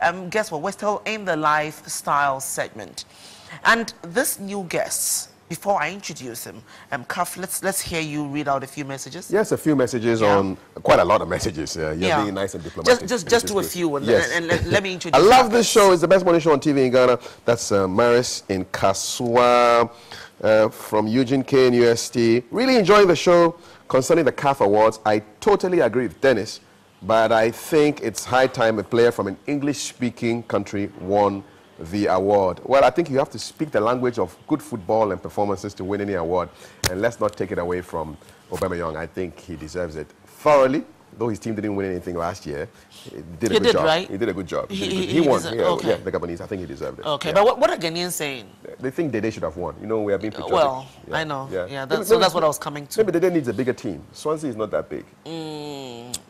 Um, guess what? We're still in the lifestyle segment. And this new guest, before I introduce him, um, Cuff, let's, let's hear you read out a few messages. Yes, a few messages Yeah. on, quite a lot of messages. Uh, you're Yeah. being nice and diplomatic. Just, just, just do a few and, Yes. and, and let, let me introduce I love this show. It's the best morning show on TV in Ghana. That's uh, Maris in Kasua uh, from Eugene K in UST. Really enjoying the show concerning the CAF Awards. I totally agree with Dennis, but I think it's high time a player from an English-speaking country won the award. Well, I think you have to speak the language of good football and performances to win any award. And let's not take it away from Aubameyang. I think he deserves it thoroughly. Though his team didn't win anything last year, he did a He good did, job. right? He did a good job. He- did a good- he- he won. yeah, okay. yeah, the Gabonese. I think he deserved it. Okay, Yeah. but what, what are Ghanaians saying? They think they should have won. You know, we have been patriotic. Well, I know. Yeah, Maybe- that's, so maybe- that's what I was coming to. Maybe Dede need a bigger team. Swansea is not that big.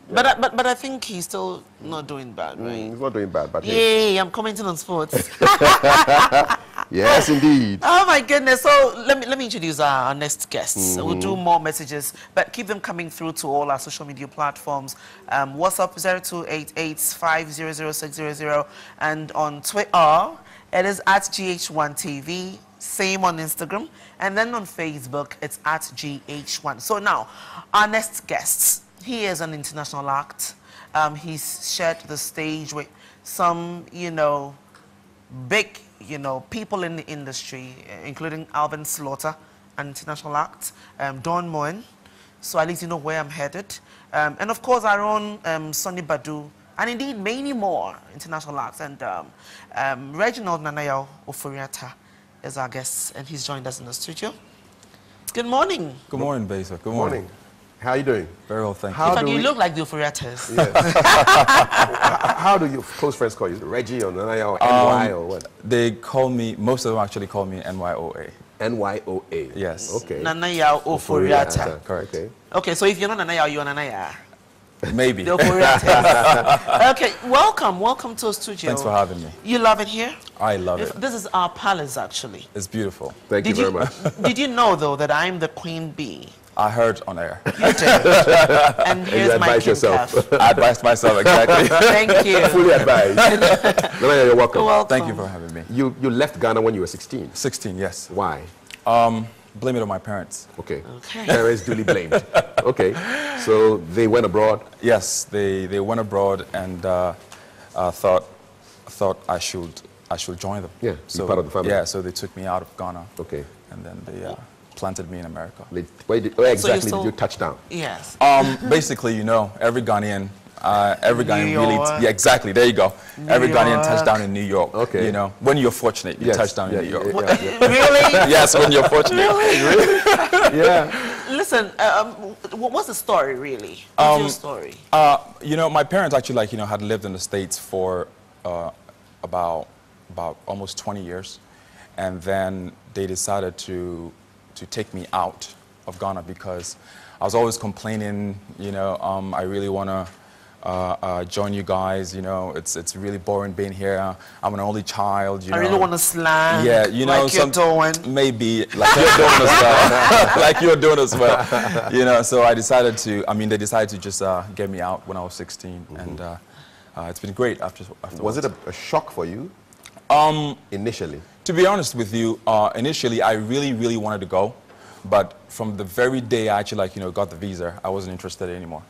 But, I, but, but I think he's still not doing bad, right? Mm, He's not doing bad, but hey. I'm commenting on sports. yes, indeed. oh my goodness. So let me, let me introduce our, our next guests. We'll do Mm-hmm. more messages, but keep them coming through to all our social media platforms. Um, WhatsApp 0288500600 and on Twitter, it is at GH1TV. Same on Instagram. And then on Facebook, it's at GH1. So now, our next guest, he is an international act. Um, he's shared the stage with some, you know, big, you know, people in the industry, uh, including Alvin Slaughter, an international act, um, Don Moen, so at least you know where I'm headed, um, and of course our own um, Sonny Badu, and indeed many more international acts. And um, um, Reginald Nanayao Ofori-Atta is our guest, and he's joined us in the studio. Good morning. Good morning, Besa. Good Good morning. morning. How are you doing? Very well, thank How you. fact, do you we- look like the Ofori-Attas. How, how do your close friends call you? Reggie or Nanaya or NY or um, what? They call me, most of them actually call me NYOA. NYOA. Yes. Okay. Nanayao Ofori-Atta. Correct. Okay. Okay, so if you're not Nanayao, you're Nanaya. Maybe. The Ofori-Attas. okay, welcome, welcome to the studio. Thanks for having me. You love it here? I love If- it. This is our palace, actually. It's beautiful. Thank Did you very much. did you know, though, that I'm the queen bee? I heard on air. You did. and here's my advise yourself. I advised myself exactly. Thank you. Fully advised. Nanaya, you're welcome. welcome. Thank you for having me. You, you left Ghana when you were 16. 16, yes. Why? Um, blame it on my parents. Okay. Okay. Parents duly blamed. Okay. So they went abroad. Yes, they, they went abroad and uh, uh, thought thought I should I should join them. Yeah, be part of the family. Yeah, so they took me out of Ghana. Okay. And then they uh, planted me in America. Where, did, where So exactly still- did you touch down? Yes. Um, basically, you know, every Ghanaian, uh, every New Ghanaian really, yeah, exactly. There you go. every Ghanaian touched down in New York. Okay. You know, when you're fortunate, you Yes, touch down yeah, in New York. yeah, yeah, really? yes, when you're fortunate. Really? really? yeah. Listen, um, what's the story, really? What's your story? Uh, you know, my parents actually, like, you know, had lived in the States for uh, about, about almost 20 years. And then they decided to, to take me out of Ghana because I was always complaining, you know, um, I really want to uh, uh, join you guys, you know, it's, it's really boring being here. I'm an only child, you know I know. really want to slam. Yeah, you know, like you're doing. maybe like you're doing as well, like you're doing as well. You know, so I decided to. I mean, they decided to just uh, get me out when I was 16, and uh, uh, it's been great after. Afterwards. Was it a, a shock for you? Um, Initially. To be honest with you, uh, initially I really, really wanted to go, but from the very day I actually like you know got the visa, I wasn't interested anymore.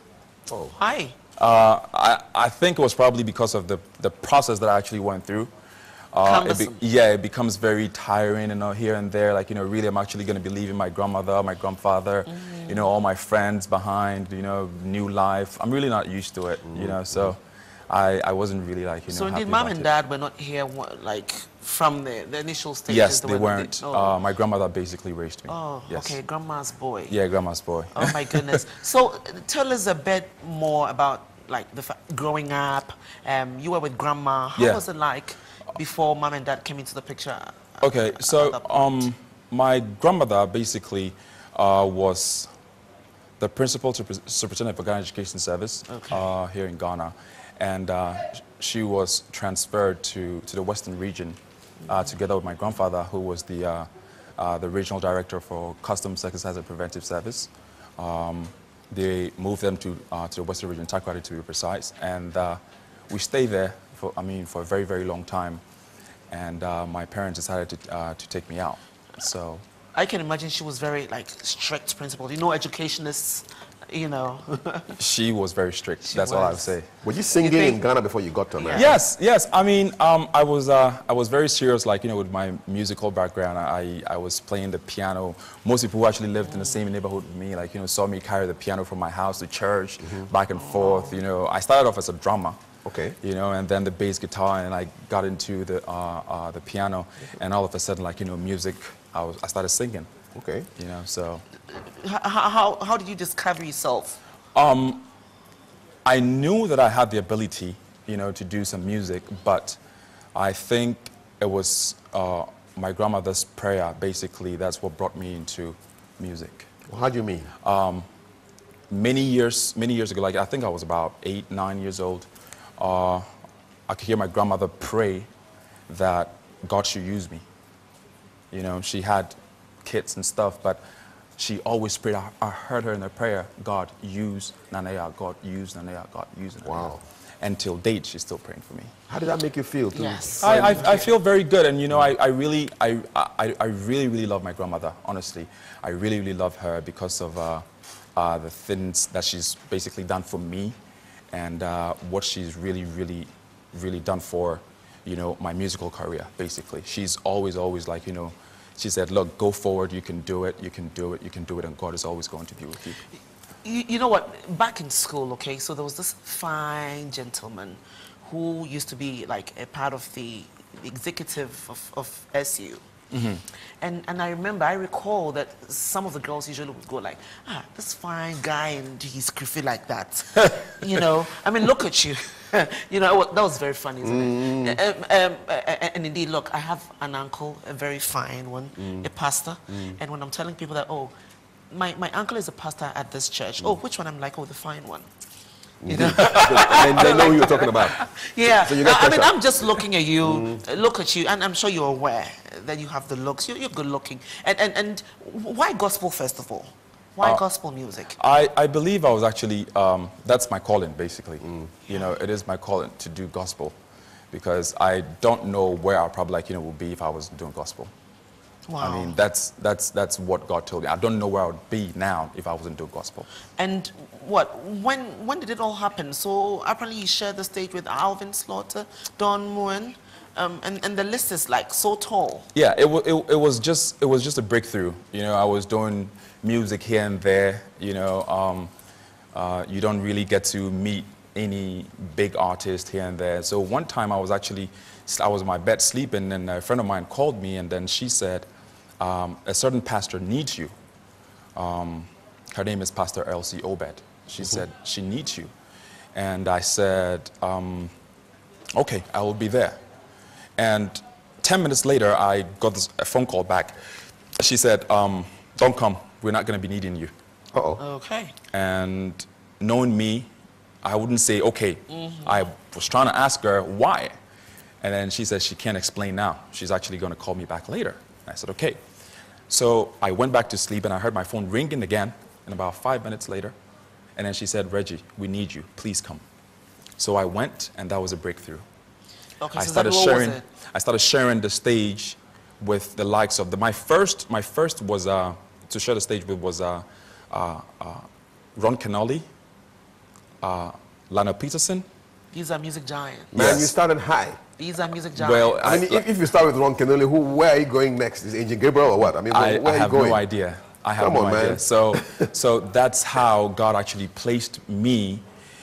Oh. Hi. Uh, I, I think it was probably because of the, the process that I actually went through. Uh, it be, yeah, it becomes very tiring and all here and there. Like, you know, really, I'm actually going to be leaving my grandmother, my grandfather, you know, all my friends behind, you know, new life. I'm really not used to it, you know, so I, I wasn't really like, you know, So indeed, mom and it. dad were not here, like, from the, the initial stages? Yes, they when weren't. Oh, Uh, my grandmother basically raised me. oh yes. okay, grandma's boy. Yeah, grandma's boy. Oh my goodness. So tell us a bit more about like the growing up. Um, you were with grandma. How Yeah. was it like before mom and dad came into the picture? Okay, at so point? um, my grandmother basically uh, was the principal superintendent for Ghana Education Service Okay. uh, here in Ghana, and uh, she was transferred to, to the Western region uh, together with my grandfather, who was the uh, uh, the regional director for Customs Excise and Preventive Service. Um, they moved them to uh, to the Western region, Takoradi to be precise, and we stayed there for, I mean, for a very, very long time. And my parents decided to, to take me out. So, I can imagine she was very like strict principal. You know, educationists, you know. she was very strict. She That's all I would say. Were you singing think- in Ghana before you got to America? Yes, yes. I mean, um, I was uh, I was very serious, like you know, with my musical background. I I was playing the piano. Most people who actually lived in the same neighborhood with me, like you know, saw me carry the piano from my house to church, back and forth. You know, I started off as a drummer. Okay. You know, and then the bass guitar, and I got into the uh, uh, the piano, and all of a sudden, like you know, music. I was I started singing. Okay. You know, so how, how, how did you discover yourself? Um, I knew that I had the ability, you know, to do some music, but I think it was uh, my grandmother's prayer, basically, that's what brought me into music. Well, how do you mean? Um, Many years, many years ago, like I think I was about eight, nine years old, uh, I could hear my grandmother pray that God should use me. You know, she had kids and stuff, but she always prayed. I, I heard her in her prayer, God, use Nanaya, God, use Nanaya, God, use Nanaya. Wow. Until date, she's still praying for me. How did that make you feel? To Yes. I, I, I feel very good, and you know, I, I really, I, I, I really, really love my grandmother. Honestly, I really, really love her because of uh, uh, the things that she's basically done for me, and uh, what she's really, really, really done for, you know, my musical career. Basically, she's always, always like, you know, she said, "Look, go forward. You can do it. You can do it. You can do it, and God is always going to be with you." You, you know what? Back in school, okay, so there was this fine gentleman who used to be like a part of the executive of, of SU. And, and I remember, I recall that some of the girls usually would go like, ah, this fine guy and he's creepy like that. you know, I mean, look at you. you know, that was very funny, isn't it? Um, um, uh, uh, and indeed, look, I have an uncle, a very fine one, a pastor. And when I'm telling people that, oh, my, my uncle is a pastor at this church. Oh, which one? I'm like, oh, the fine one. You know? and they know who you're talking about. Yeah, So you get I, mean. I'm just looking at you, uh, look at you, and I'm sure you're aware that you have the looks. You're, you're good looking. And, and, and why gospel, first of all? Why gospel music? I, I believe I was actually, um, that's my calling, basically. You know, it is my calling to do gospel because I don't know where I probably, like, you know, would be if I was doing gospel. Wow. I mean, that's, that's, that's what God told me. I don't know where I would be now if I wasn't doing gospel. and what? When, when did it all happen? So apparently you shared the stage with Alvin Slaughter, Don Moen, um, and, and the list is like so tall. Yeah, it, it, it was just it was just a breakthrough. You know, I was doing music here and there. You know, um, uh, you don't really get to meet any big artist here and there. So one time I was actually I was in my bed sleeping, and a friend of mine called me, and then she said, um, "A certain pastor needs you." Um, her name is Pastor Elsie Obed. She said she needs you, and I said, um, "Okay, I will be there." And 10 minutes later, I got this, a phone call back. She said, um, Don't come, we're not going to be needing you. Uh-oh. Okay. And knowing me, I wouldn't say, Okay. I was trying to ask her why. And then she said she can't explain now. She's actually going to call me back later. I said, Okay. So I went back to sleep and I heard my phone ringing again. And about five minutes later, and then she said, Reggie, we need you. Please come. So I went, and that was a breakthrough. Okay, I so started sharing. I started sharing the stage with the likes of the. My first, my first was uh, to share the stage with was uh, uh, uh, Ron Kenoly, uh, Lana Peterson. These are music giants. Man, Yes. you started high. These are music giants. Well, I mean, if, if you start with Ron Kenoly, who, where are you going next? Is Angel Gabriel or what? I mean, where, I, where I are have you going? no idea. I have Come no on, idea. man. So, so that's how God actually placed me,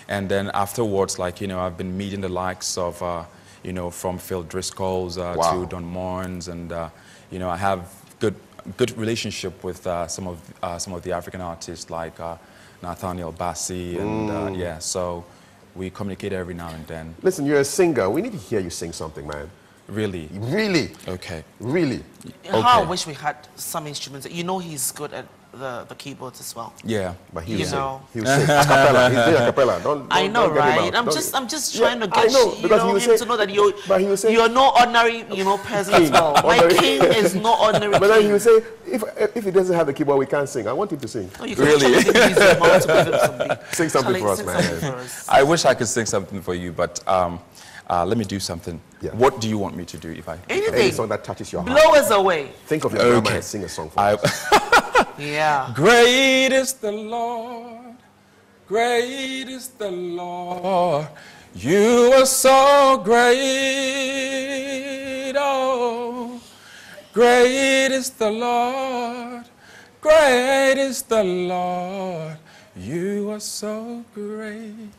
and then afterwards, like you know, I've been meeting the likes of, uh, you know, from Phil Driscoll's uh, Wow. to Don Moen, and uh, you know, I have good good relationship with uh, some of uh, some of the African artists like uh, Nathaniel Bassey, and uh, Mm. yeah, so we communicate every now and then. Listen, you're a singer. We need to hear you sing something, man. Really? Really, Okay. really. How I wish we had some instruments. You know he's good at the, the keyboards as well. Yeah. But he'll You sing. know. He'll sing. A cappella. He's doing a cappella. Don't, I know, don't right? I'm Don't- just, I'm just Yeah, trying to get know, you know, him say- to know that you're, but say- you're no ordinary, you know, person as King. well. My king is no ordinary But then king. he will say, if, if he doesn't have the keyboard, we can't sing. I want him to sing. No, you can Really? actually use your mouth to give him some. Sing something Charlie, for us, sing man. something for us. I wish I could sing something for you, but um, uh, let me do something. Yeah. What do you want me to do if I? Anything. Any song that touches your heart. Blow us away. Think of your grandma Okay. and sing a song for I, us. Yeah. Great is the Lord, great is the Lord. You are so great, oh. Great is the Lord, great is the Lord. You are so great.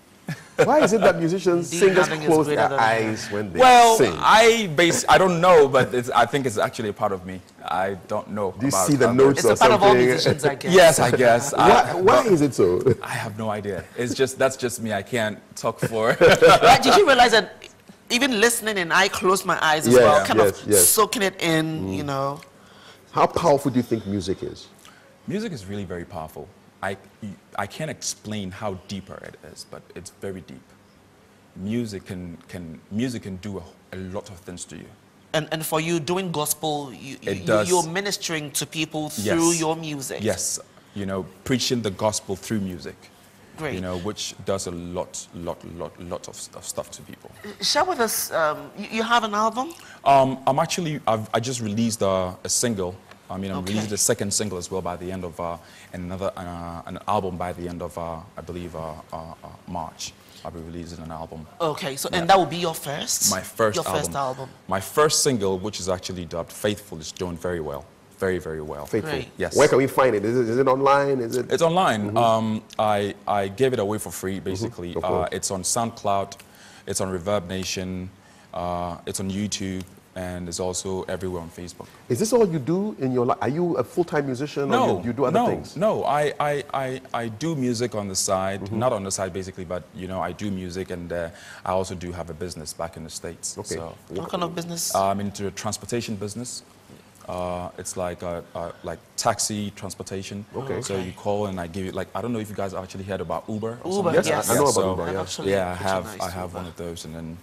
Why is it that musicians, singers close their than eyes when they Well, sing? I base I don't know, but it's, I think it's actually a part of me. I don't know. Do you about see the others. notes It's a or part of all musicians, I guess. Yes, I guess. Why, I, why is it so? I have no idea. It's just that's just me. I can't talk for. Right, Did you realize that even listening and I close my eyes as Yeah, well, kind yes, of yes. soaking it in, you mm. know? How powerful do you think music is? Music is really very powerful. I, I can't explain how deeper it is, but it's very deep. Music can, can, music can do a, a lot of things to you. And, and for you, doing gospel, you, It you, does. you're ministering to people through Yes. your music. Yes, you know, preaching the gospel through music. Great. You know, which does a lot, lot, lot, lot of, of stuff to people. Share with us, um, you, you have an album? Um, I'm actually, I've, I just released a, a single. I mean, I'm Okay. releasing the second single as well by the end of uh, another uh, an album by the end of uh, I believe uh, uh, uh, March. I'll be releasing an album. Okay, so, and that will be your first? My first Your album. first album. My first single, which is actually dubbed "Faithful," is doing very well, very very well. Faithful. Great. Yes. Where can we find it? Is it, is it online? Is it? It's online. Um, I, I gave it away for free, basically. Of Uh, it's on SoundCloud, it's on Reverb Nation, uh, it's on YouTube, and it's also everywhere on Facebook. Is this all you do in your life? Are you a full-time musician or No, you, you do other no, things? no. I, I, I, I do music on the side, Mm-hmm. not on the side basically, but you know, I do music, and uh, I also do have a business back in the states. Okay. So What kind of business? I'm into the transportation business. Uh, it's like uh, uh, like taxi transportation. Okay. So you call and I give you like I don't know if you guys actually heard about Uber. Or Uber, something. Yes, yes. I know about so- Uber, yeah. actually Yeah, I have patronized I have Uber. one of those, and then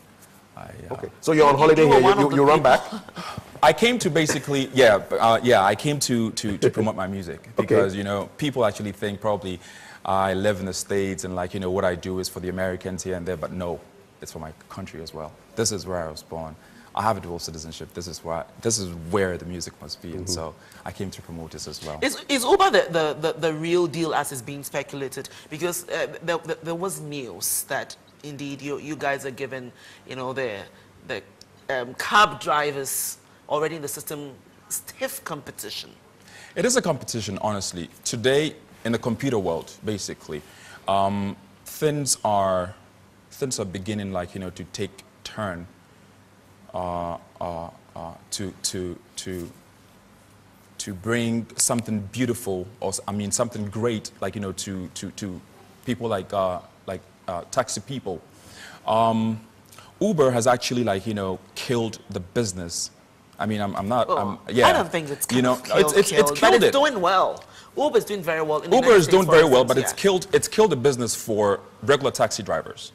I. Uh, Okay. So you're on holiday you here. You, you, you run back? I came to basically, yeah, uh, yeah, I came to, to, to promote my music because, you know, people actually think probably I live in the States and like, you know, what I do is for the Americans here and there, but no, it's for my country as well. This is where I was born. I have a dual citizenship. This is where, this is where the music must be. And so I came to promote this as well. Is, is Uber the, the, the, the real deal as is being speculated? Because uh, there, there, there was news that indeed you, you guys are given, you know, the, the um, cab drivers already in the system stiff competition. It is a competition, honestly. Today, in the computer world, basically, um, things are things are beginning, like you know, to take turn uh, uh, uh, to to to to bring something beautiful, or I mean, something great, like you know, to to to people like uh, like uh, taxi people. Um, Uber has actually, like you know, killed the business. I mean, I'm, I'm not. Well, I'm, yeah. I don't think it's you know, killed, it's, it's, killed, it's but it's it. doing well. Uber is doing very well. In the Uber is doing very well, but it's killed it's killed the business for regular taxi drivers.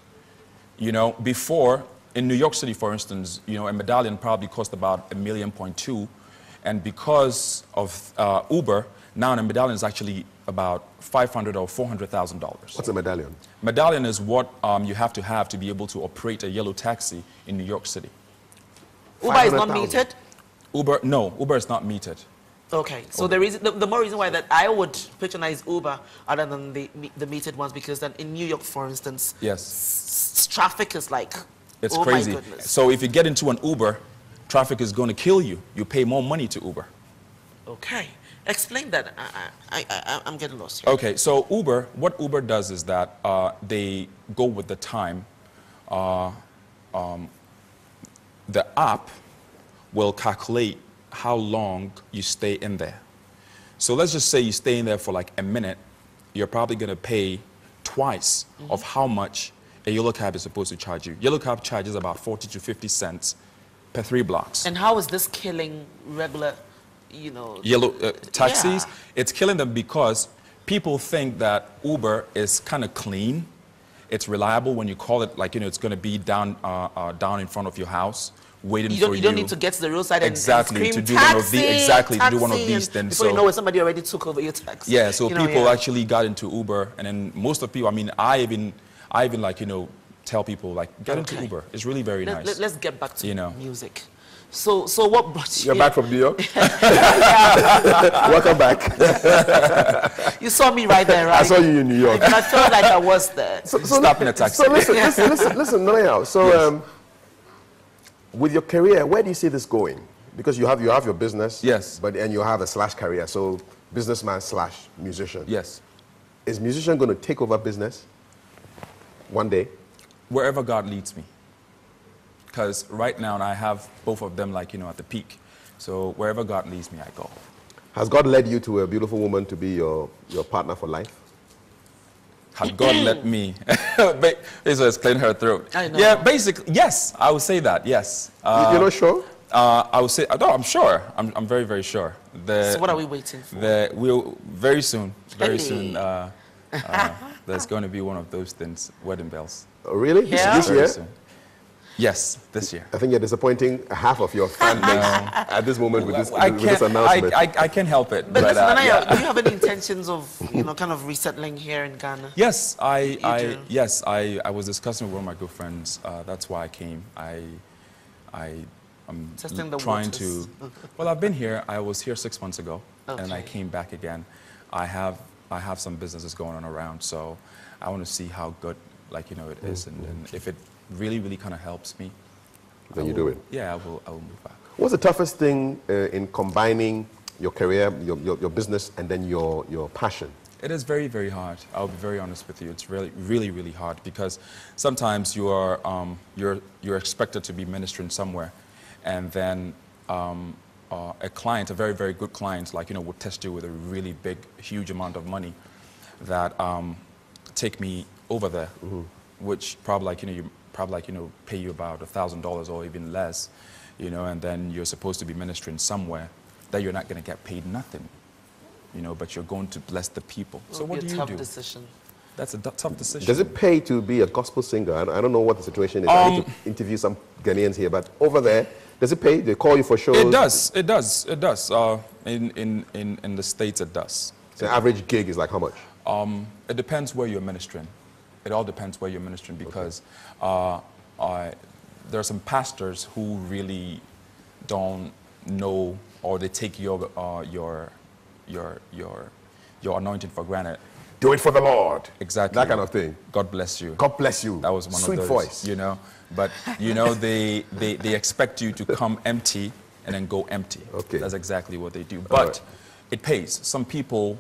You know, before in New York City, for instance, you know, a medallion probably cost about a million point two, and because of uh, Uber, now a medallion is actually about five hundred or four hundred thousand dollars. What's a medallion? Medallion is what um, you have to have to be able to operate a yellow taxi in New York City. Uber is not metered. Uber, no, Uber is not metered. Okay, so the reason, the, the more reason why that I would patronize Uber other than the the metered ones because then in New York, for instance, Yes. s- traffic is like It's oh crazy. My goodness. So if you get into an Uber, traffic is going to kill you. You pay more money to Uber. Okay, explain that. I, I, I, I'm getting lost here. Okay, so Uber, what Uber does is that uh, they go with the time. Uh, um, the app will calculate how long you stay in there. So let's just say you stay in there for like a minute, you're probably going to pay twice of how much a yellow cab is supposed to charge you. Yellow cab charges about 40 to 50 cents per three blocks. And how is this killing regular, you know? yellow uh, taxis, Yeah. it's killing them because people think that Uber is kind of clean. It's reliable when you call it, like, you know, it's going to be down, uh, uh, down in front of your house, waiting You don't, for you You don't need to get to the roadside and, Exactly, and to scream, do one of taxi, the- exactly, to do one of these and things, Before you know it, somebody already took over your taxi. Yeah, so You know, people yeah. actually got into Uber, and then most of people, I mean, I even, I even like, you know, tell people like get into Uber. It's really very Let, nice. Let, us get back to You know. music. So, so what brought you? You're back from New York? Welcome back. You saw me right there, right? I saw you in New York. And I felt like I was there. So, Stop in a taxi. So listen, listen, listen, listen, Noya. So um, with your career, where do you see this going? Because you have you have your business, Yes. but and you have a slash career, so businessman slash musician. yes. Is musician going to take over business one day? wherever God leads me. Because right now I have both of them like, you know, at the peak. So wherever God leads me, I go. Has God led you to a beautiful woman to be your, your partner for life? Had God led me, ba- this was clean her throat. I know. Yeah, basically, yes, I would say that, yes. You- Uh, You're not sure? uh, I would say, no, I'm sure. I'm, I'm very, very sure. The, So what are we waiting for? The, we'll, very soon, very Hey. soon, uh, uh, there's going to be one of those things, wedding bells. Oh, really? This- Yeah? This Very year? Soon. Yes, this year. I think you're disappointing half of your fan base at this moment with this, I with this can't, I, announcement. I, I can't help it. But, listen, uh, Nanaya, yeah. do you have any intentions of, you know, kind of resettling here in Ghana? Yes, I, I do? yes, I, I was discussing with one of my good friends. Uh, that's why I came. I, I, am Testing the trying waters. to. Well, I've been here. I was here six months ago, and I came back again. I have, I have some businesses going on around, so I want to see how good, like you know, it is, and, and if it really, really kind of helps me. Then you do it. Yeah, I will. I will move back. What's the toughest thing uh, in combining your career, your, your, your business, and then your, your passion? It is very, very hard. I'll be very honest with you. It's really, really, really hard because sometimes you are, um, you're, you're expected to be ministering somewhere, and then um, uh, a client, a very, very good client, like you know, would test you with a really big, huge amount of money, that um, take me over there, which probably like you know, you probably like you know, pay you about a thousand dollars or even less, you know, and then you're supposed to be ministering somewhere that you're not going to get paid nothing you know, but you're going to bless the people. So It'll what be do a you tough do? decision. That's a d- tough decision. Does it pay to be a gospel singer? I don't, I don't know what the situation is. I need to interview some Ghanaians here, but over there, does it pay? They call you for shows? It does. It does. It does. Uh, in, in, in, in the States, it does. The average gig is like how much? Um, it depends where you're ministering. It all depends where you're ministering because uh, I, there are some pastors who really don't know or they take your, uh, your, your, your, your anointing for granted. Do it for the Lord. Exactly. That kind of thing. God bless you. God bless you. That was one Sweet of those. Sweet voice. You know, but you know they, they they expect you to come empty and then go empty. Okay. That's exactly what they do. But right. it pays. Some people.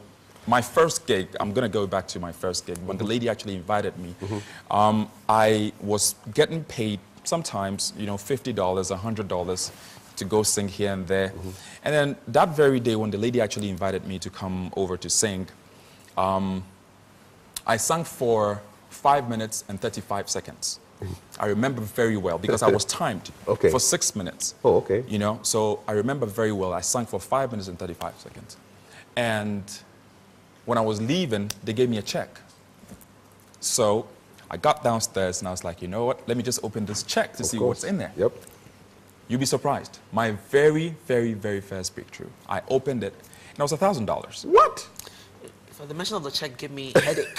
My first gig. I'm gonna go back to my first gig. When the Mm-hmm. lady actually invited me, um, I was getting paid sometimes, you know, fifty dollars, hundred dollars. To go sing here and there. Mm-hmm. And then that very day, when the lady actually invited me to come over to sing, I sang for five minutes and 35 seconds. I remember very well because I was timed Okay. for six minutes. Oh, okay. You know, so I remember very well. I sang for five minutes and 35 seconds. And when I was leaving, they gave me a check. So I got downstairs and I was like, you know what? Let me just open this check to Of see course. what's in there. Yep. You'd be surprised. My very, very, very first breakthrough. I opened it and it was $1,000. What? For the mention of the check, give me a headache.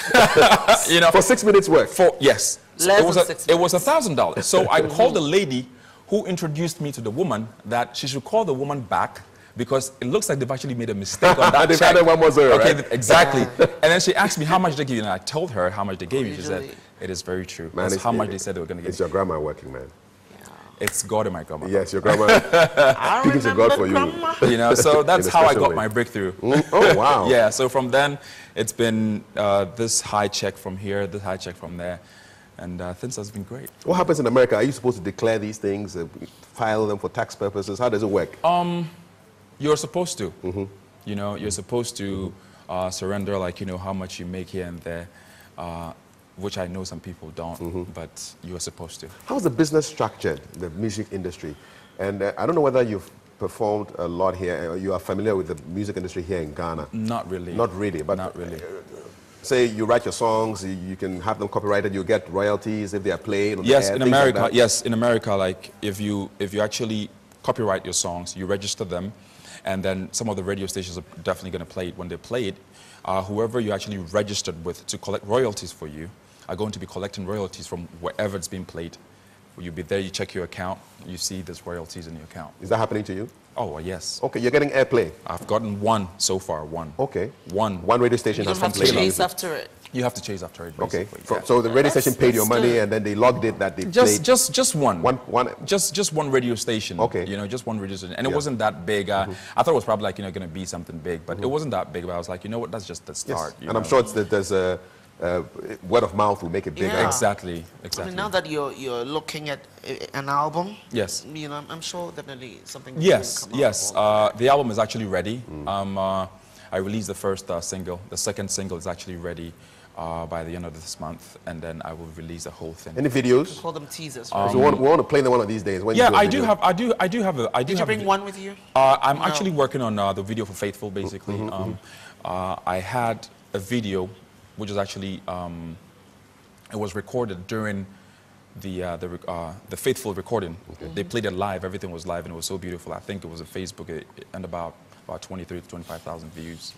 You know, For six minutes work. For yes, So Less it was than a, six it was a thousand dollars. So I called the lady who introduced me to the woman that she should call the woman back because it looks like they've actually made a mistake on that They've check. added one more zero, Okay, right? th- exactly. and then she asked me how much they give you, and I told her how much they gave me. She said, "It is very true. Man, That's it's- how much they said they were going to give It's me. your grandma working, man. It's God and my grandma. Yes, your grandma. I Speaking to God for you. grandma. You know, so that's how I got way. my breakthrough. Mm, oh, wow. Yeah, so from then, it's been uh, this high check from here, this high check from there, and uh, things has been great. What happens in America? Are you supposed to declare these things, uh, file them for tax purposes? How does it work? You're supposed to. Mm-hmm. You know, you're supposed to uh, surrender, like, you know, how much you make here and there, uh, which I know some people don't, Mm-hmm. but you're supposed to. How's the business structured, the music industry? And uh, I don't know whether you've performed a lot here, or you are familiar with the music industry here in Ghana. Not really. Not really, but Not really. say you write your songs, you, can have them copyrighted, you get royalties if they are played. On the Yes, air, in things like America, yes, in America, like if you if you actually copyright your songs, you register them, and then some of the radio stations are definitely going to play it. When they play it, uh, whoever you actually registered with to collect royalties for you, are going to be collecting royalties from wherever it's being played. You'll be there, you check your account, you see there's royalties in your account. Is that happening to you? Oh, yes. Okay, you're getting airplay. I've gotten one so far, one. Okay. One. One radio station You has don't have to chase after it. You have to chase after it, Okay. basically. From- yeah. so the radio That's- station paid your money good. and then they logged it that they just, played. just, just one. One- one- Just, just one radio station. Okay. You know, just one radio station, and it Yeah. wasn't that big. Uh, I thought it was probably like you know going to be something big, but it wasn't that big. But I was like, you know what? That's just the Yes. start. you And I'm sure it's that there's a, uh, word of mouth will make it bigger. Yeah. Exactly. I Exactly. mean, now that you're you're looking at uh, an album, Yes. you know, I'm, I'm sure definitely something. Yes, come yes. of- Uh, the album is actually ready. Mm. Um, uh, I released the first uh, single. The second single is actually ready uh, by the end of this month, and then I will release the whole thing. Any videos? Call them teasers. so we, want, we want to play them one of these days. When yeah, do a I do have. I do. I do have a. I do Did you have bring one with you? Uh, I'm No. actually working on uh, the video for Faithful, basically. Mm-hmm, um, uh, I had a video, which is actually, um, it was recorded during the, uh, the, uh, the Faithful recording. They played it live, everything was live, and it was so beautiful. I think it was on Facebook, it, it- and about, about 23 to 25,000 views,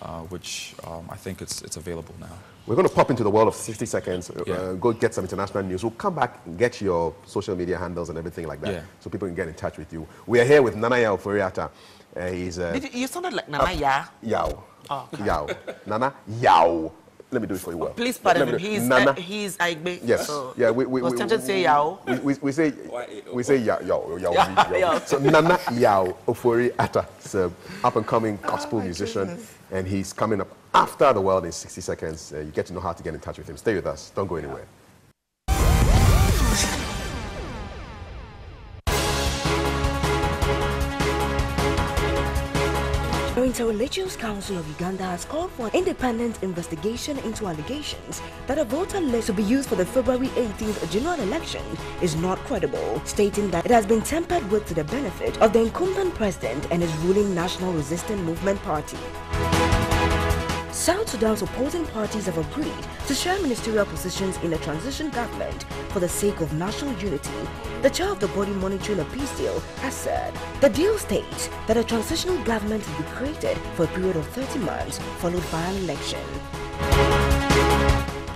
uh, which um, I think it's, it's available now. We're going to pop into the world of 60 seconds, uh, Yeah. go get some international news. We'll come back and get your social media handles and everything like that Yeah. so people can get in touch with you. We are here with Nanaya Ofori-Atta. Uh, he's uh, Did you, you sounded like Nana Ya. Yao. Oh. Yao. Nana Yao. Let me do it for you well. Please pardon Let him. me do. He's Nana. uh, he's Aigbe. Yes. So yeah. We, we, I was we, say Yao. We, we, we say we say Yao Yao Yao. Yao. Yao. So Nana Yao Ofori Atta is an up and coming Oh, gospel musician, and he's coming up after the world in 60 seconds. Uh, you get to know how to get in touch with him. Stay with us. Don't go anywhere. The Interreligious Council of Uganda has called for an independent investigation into allegations that a voter list to be used for the February 18th general election is not credible, stating that it has been tampered with to the benefit of the incumbent president and his ruling National Resistance Movement Party. South Sudan's opposing parties have agreed to share ministerial positions in a transition government for the sake of national unity. The chair of the body monitoring a peace deal has said the deal states that a transitional government will be created for a period of 30 months, followed by an election.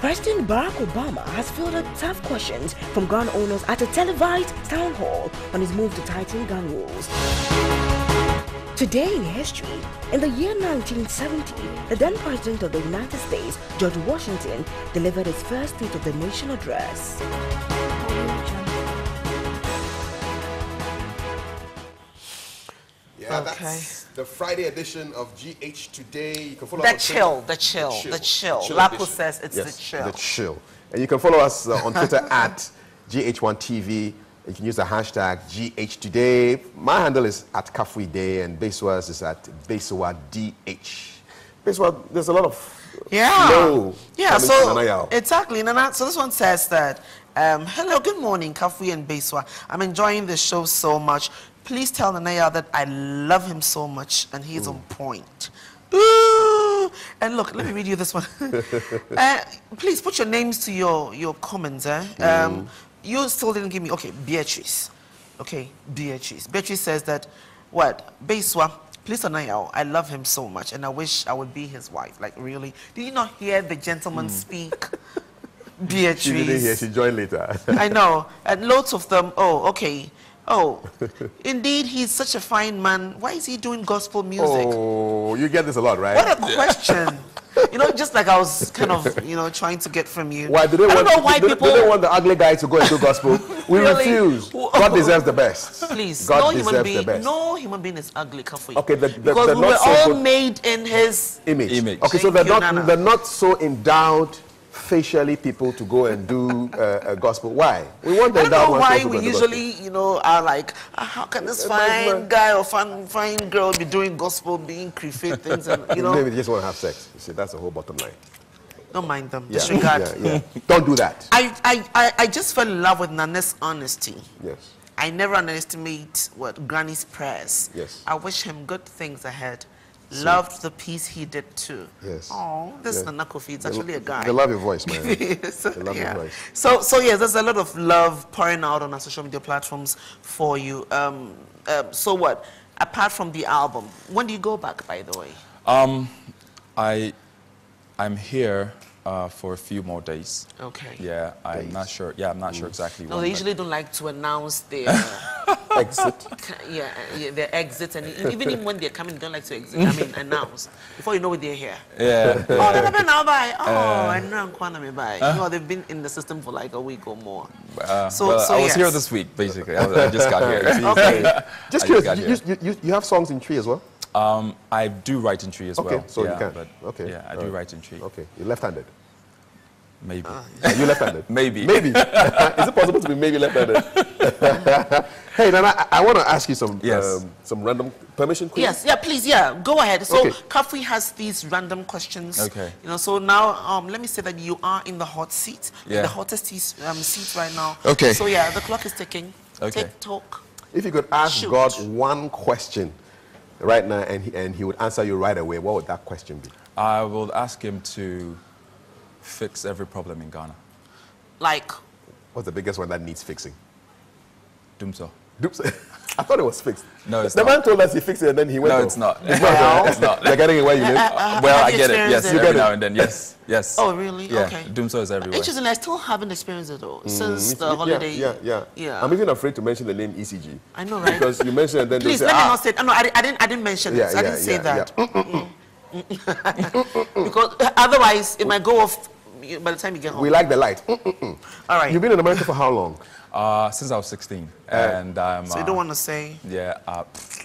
President Barack Obama has fielded tough questions from gun owners at a televised town hall on his move to tighten gun rules. Today in history, in the year 1970, the then President of the United States, George Washington, delivered his first State of the Nation address. Yeah, Okay. that's the Friday edition of GH Today. You can follow The us on Twitter. chill, the chill, the chill. chill Lapo says it's the chill. The chill. And you can follow us uh, on Twitter at GH1TV. You can use the hashtag GH Today. My handle is at Kafui Day and Beswa's is at Beswa DH. Beswa, there's a lot of Yeah. flow Yeah, so from Nana Yao. exactly. Nana, so this one says that, um, hello, good morning, Kafui and Beswa. I'm enjoying the show so much. Please tell Nanaya that I love him so much and he's on point. Ooh. And look, let me read you this one. uh, please put your names to your, your comments. Eh? Um, you still didn't give me, okay, Beatrice. Okay, Beatrice. Beatrice says that, what? Beswa, please Nanaya, I love him so much and I wish I would be his wife. Like, really? Did you not hear the gentleman hmm. speak? Beatrice. She didn't hear, she joined later. I know. And loads of them, oh, okay. Oh, indeed, he's such a fine man. Why is he doing gospel music? oh, you get this a lot, right? What a question. you know, just like I was kind of, you know, trying to get from you. Why do they I want? don't know why do, people. do they want the ugly guy to go and do gospel? We Really? refuse. God deserves the best. Please, God no deserves human the being, best. no human being is ugly, Kafui. Okay, the- the- because the we not were so all good- made in His. image. Image. Okay, so Thank they're not Nana. they're not so endowed facially people to go and do uh, a gospel. Why? We want the I don't know why we usually, you know, are like, ah, how can this fine guy or fine, fine girl be doing gospel, being creepy things, and you know, Maybe they just want to have sex. You see, that's the whole bottom line. don't mind them. Yeah, Disregard. yeah, yeah. Don't do that. I, I, I, I just fell in love with Nana's honesty. Yes. I never underestimate what Granny's prayers. Yes. I wish him good things ahead. Loved the piece he did too. Yes. Oh, this Yeah. Nana Kofi, it's They actually a guy. They love your voice, man. so, They love your voice. So, so yes, there's a lot of love pouring out on our social media platforms for you. Um, um, so what? Apart from the album, when do you go back? By the way, Um, I, I'm here uh, for a few more days. Okay. Yeah, I'm Days. not sure. Yeah, I'm not sure exactly No, when. they but- usually don't like to announce their Exit. yeah, yeah their exits, and even when they're coming, they don't like to exit. I mean, announce before you know it, they're here. Yeah. Oh, that happened now, bye. Oh, I know I'm quite me bye. You know, they've been in the system for like a week or more. Uh, So- well, so I was here this week, basically. I, I just got here. Okay. Just curious, got you, you, you, you have songs in Twi as well? Um, I do write in Twi as Okay, well. so yeah, you can. But okay. Yeah, I do right. write in Twi. Okay, you're left-handed. Maybe. Are you left-handed? Maybe. Maybe. Is it possible to be maybe left-handed? Hey, then I, I want to ask you some Yes. um, some random permission quiz. Yes, yeah, please, yeah, go ahead. So, Okay. Kafui has these random questions. Okay. You know, so now, um, let me say that you are in the hot seat, in Yeah. the hottest seat, um, seat right now. Okay. So, yeah, the clock is ticking. Okay. Tick tock. If you could ask Shoot. God one question right now and he, and he would answer you right away, what would that question be? I will ask him to fix every problem in Ghana. Like, What's the biggest one that needs fixing? Dumsor. Oops. I thought it was fixed. No, it's the not. man told us he fixed it and then he went. No, off. it's not. It's not. Well- It's not. You're getting it where you live. Uh, well, I get it. Yes, it? every get it? now and then. Yes, yes. oh, really? Yeah, Okay. Dumsor is everywhere. Interesting. I still haven't experienced it though since the Yeah, holiday. Yeah, yeah, Yeah. I'm even afraid to mention the name ECG. I know, right? Because you mentioned and then Please they'll let say, me ah, not say. It. No, I, I didn't. I didn't mention yeah, this. I didn't say yeah, that yeah. because otherwise it might go off by the time you get home. We like the light. Mm. All right. You've been in America for how long? Uh, since I was 16, and um, so you don't want to say. Yeah, uh,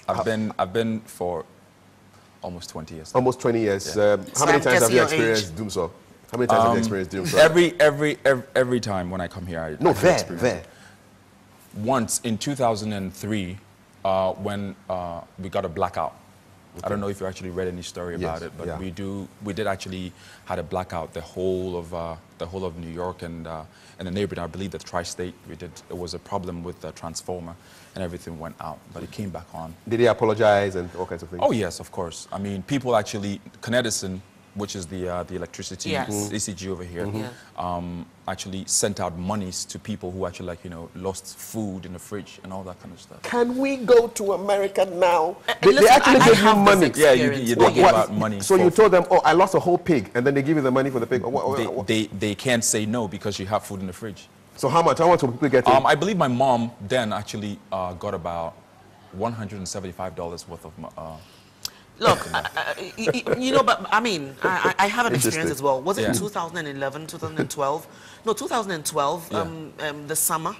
I've been I've been for almost 20 years. now. Almost 20 years. Yeah. Um, how So many I'm times have you guessing your experienced Dumsor? How many times have you experienced Dumsor? Every every every every time when I come here, I no, I there, there. Once in 2003, uh, when uh, we got a blackout. I don't know if you actually read any story about Yes, it, but yeah. we do. We did actually had a blackout the whole of uh, the whole of New York and uh, and the neighborhood. I believe the tri-state. We did. It was a problem with the transformer, and everything went out, but it came back on. Did he apologize and all kinds of things? Oh yes, of course. I mean, people actually, Conedison, which is the uh, the electricity Yes. Mhm. ECG over here, Yeah. um, actually sent out monies to people who actually like you know lost food in the fridge and all that kind of stuff. Can we go to America now? Uh, They, they actually I- I gave you have money. Yeah, you, Experience. you they give What- out money. So you told them, oh, I lost a whole pig, and then they give you the money for the pig. What- what- they, what- they they can't say no because you have food in the fridge. so how much? How much will people get? Um, I believe my mom then actually uh, got about one hundred and seventy-five dollars worth of. Uh, Look, I, I, y- y- you know, but I mean, I, I have an experience as well. Was it in Yeah. 2011, 2012? No, 2012, Yeah. um, um, the summer.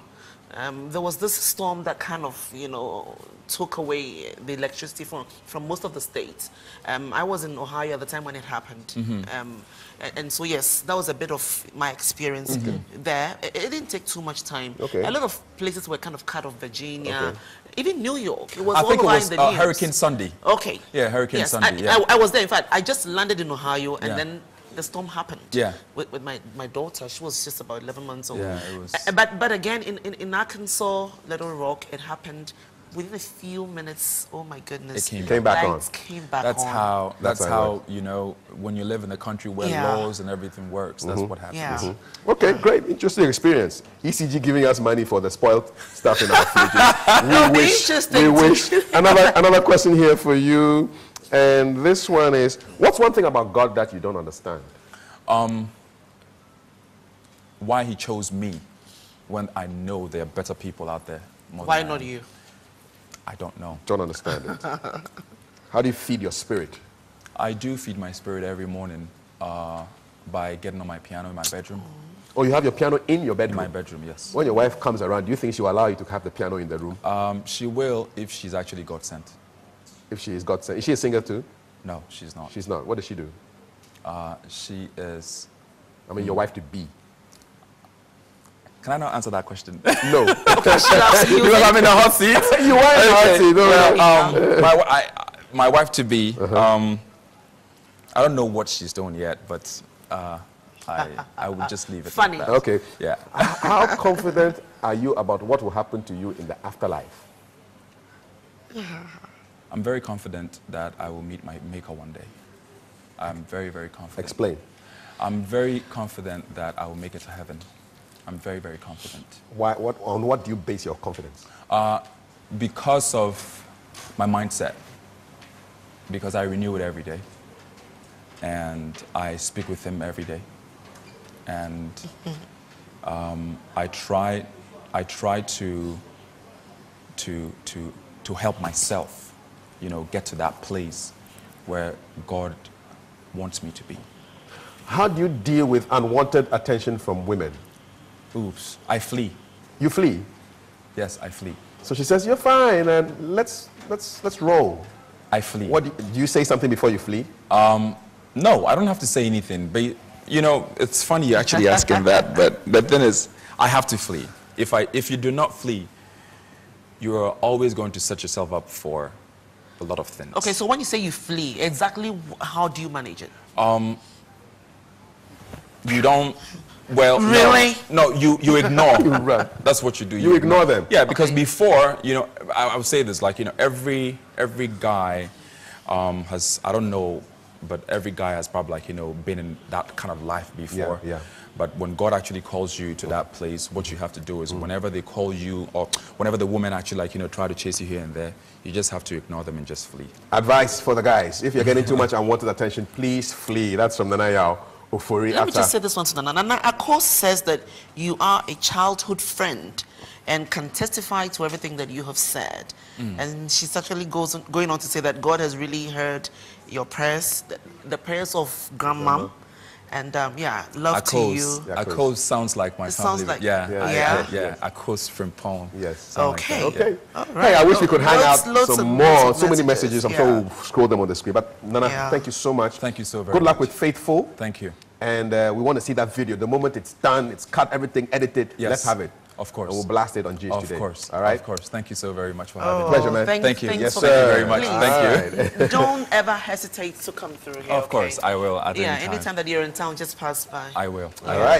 Um, there was this storm that kind of, you know, took away the electricity from, from most of the states. Um, I was in Ohio at the time when it happened. Mm-hmm. Um, and, and so, yes, that was a bit of my experience there. It, it didn't take too much time. Okay. A lot of places were kind of cut off Virginia, Okay. even New York. It was I all think it was uh. Hurricane Sandy. Okay. Yeah, Hurricane yes, Sandy, I, yeah. I, I was there. In fact, I just landed in Ohio, and Yeah. then the storm happened. Yeah. With, with my, my daughter, she was just about 11 months old. Yeah, it was- But but again, in, in, in Arkansas, Little Rock, it happened within a few minutes. Oh my goodness! It came Came back on. Came back That's on. how. That's That's, how it how you know when you live in a country where Yeah. laws and everything works. That's mm-hmm. what happens. Yeah. Mm-hmm. Okay, great, interesting experience. ECG giving us money for the spoiled stuff in our fridges. We wish. Interesting. We wish. Another another question here for you, and this one is: What's one thing about God that you don't understand? Why he chose me when I know there are better people out there. more Why than I not you? I don't know. Don't understand it. How do you feed your spirit? I do feed my spirit every morning uh, by getting on my piano in my bedroom. Oh, you have your piano in your bedroom? In bedroom. my bedroom, yes. When your wife comes around, do you think she will allow you to have the piano in the room Um, she will if she's actually God sent. If she is God sent? Is she a singer too? No, she's not. She's not. What does she do? Uh, she is. I mean, your wife to be. Can I not answer that question? No. She loves you. because I'm in the hot seat. you are in the hot seat, don't well, worry. um, my, I, my wife to be, Uh-huh. um, I don't know what she's doing yet, but uh, I, I would just leave it. Funny. Like that. Okay. Yeah. How confident are you about what will happen to you in the afterlife? I'm very confident that I will meet my maker one day. I'm very, very confident. Explain. I'm very confident that I will make it to heaven. I'm very, very confident. Why, what, on what do you base your confidence? Uh, because of my mindset, because I renew it every day, and I speak with Him every day, and um, I try, I try to, to, to, to help myself, you know, get to that place where God wants me to be. How do you deal with unwanted attention from women? Oops, I flee. You flee. Yes, I flee. So she says, "You're fine, and let's let's let's roll." I flee. What do you, do you say something before you flee? Um, no, I don't have to say anything. But you know, it's funny you're actually asking that. But the thing is, I have to flee. If I, if you do not flee, you are always going to set yourself up for a lot of things. Okay, so when you say you flee, exactly how do you manage it? Um, You don't. Well, no. Really? No, you you ignore. You run. That's what you do. You ignore them. Yeah, because before, you know, I, I would say this like, you know, every every guy um, has I don't know, but every guy has probably like you know been in that kind of life before. yeah. But when God actually calls you to that place, what you have to do is Mm. whenever they call you, or whenever the woman actually like you know try to chase you here and there, you just have to ignore them and just flee. Advice for the guys: If you're getting too much unwanted attention, please flee. That's from Nana Yaw Ofori. Let me just say this one to Nana. Nana Akos says that you are a childhood friend and can testify to everything that you have said. Mm. And she's actually goes on, going on to say that God has really heard your prayers, the, the prayers of grandmom. And um, yeah, love to Akos. you. Yeah, Akos. Akos sounds like my It family. sounds like- yeah, Yeah. I- Yeah. I- yeah. Akos from Pong. Yes. Sound like Okay. that, yeah. Okay. All Hey. I wish we could hang Loads- out loads some more. loads of so many messages, messages. I'm sure we'll scroll them on the screen. But Nana, Yeah. thank you so much. Thank you so very Good luck much. with Faithful. Thank you. And uh, we want to see that video. The moment it's done, it's cut, everything edited. Yes. Let's have it. Of course. And we'll blast it on GH Of today. course. All right. Of course. Thank you so very much for Oh, having me. Pleasure, man. Thank, Thank you. thanks Yes, for sir. being Very much. Please, Thank you. don't ever hesitate to come through here. Of course, okay? I will at Yeah, any time. anytime that you're in town, just pass by. I will. All right.